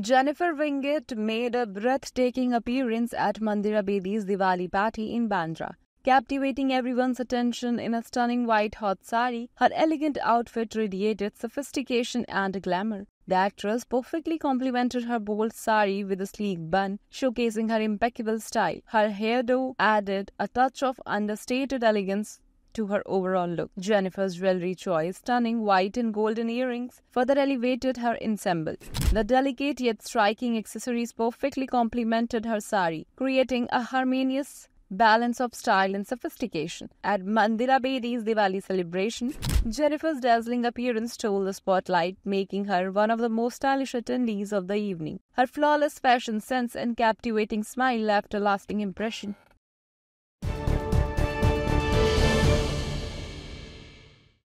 Jennifer Winget made a breathtaking appearance at Mandira Bedi's Diwali party in Bandra, captivating everyone's attention in a stunning white hot sari. Her elegant outfit radiated sophistication and glamour. The actress perfectly complemented her bold sari with a sleek bun, showcasing her impeccable style. Her hairdo added a touch of understated elegance to her overall look. Jennifer's jewelry choice, stunning white and golden earrings, further elevated her ensemble. The delicate yet striking accessories perfectly complemented her sari, creating a harmonious balance of style and sophistication. At Mandira Bedi's Diwali celebration, Jennifer's dazzling appearance stole the spotlight, making her one of the most stylish attendees of the evening. Her flawless fashion sense and captivating smile left a lasting impression.